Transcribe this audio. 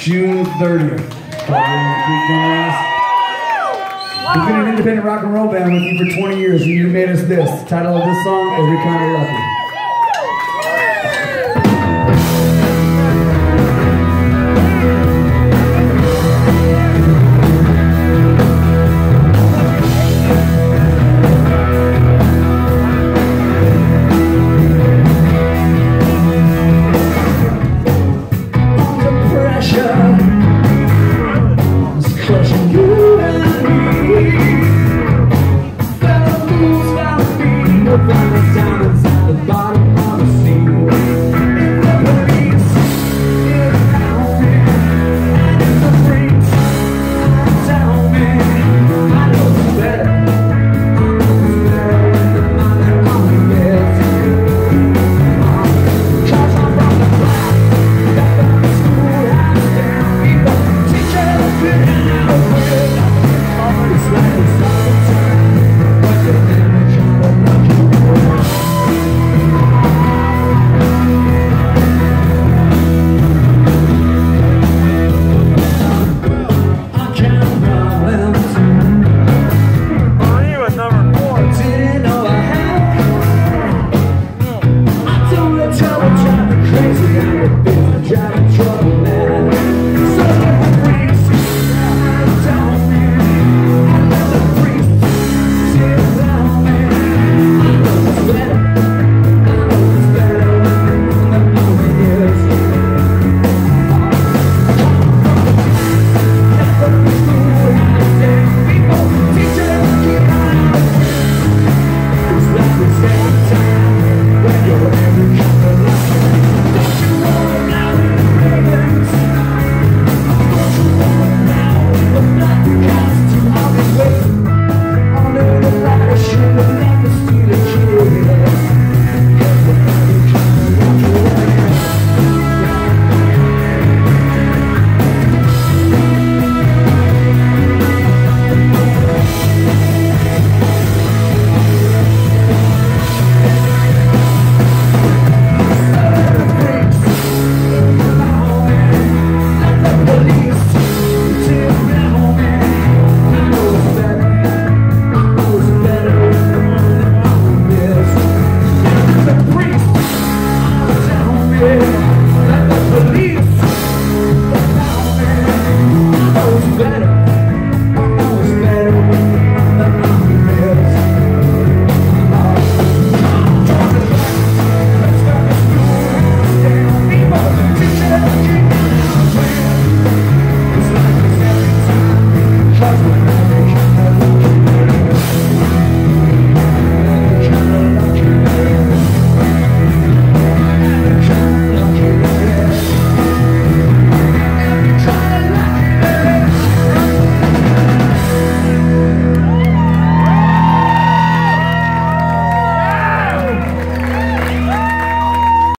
June 30th. We've been an independent rock and roll band with you for 20 years, and you made us this. The title of this song, Every Kind of Lucky. Such you.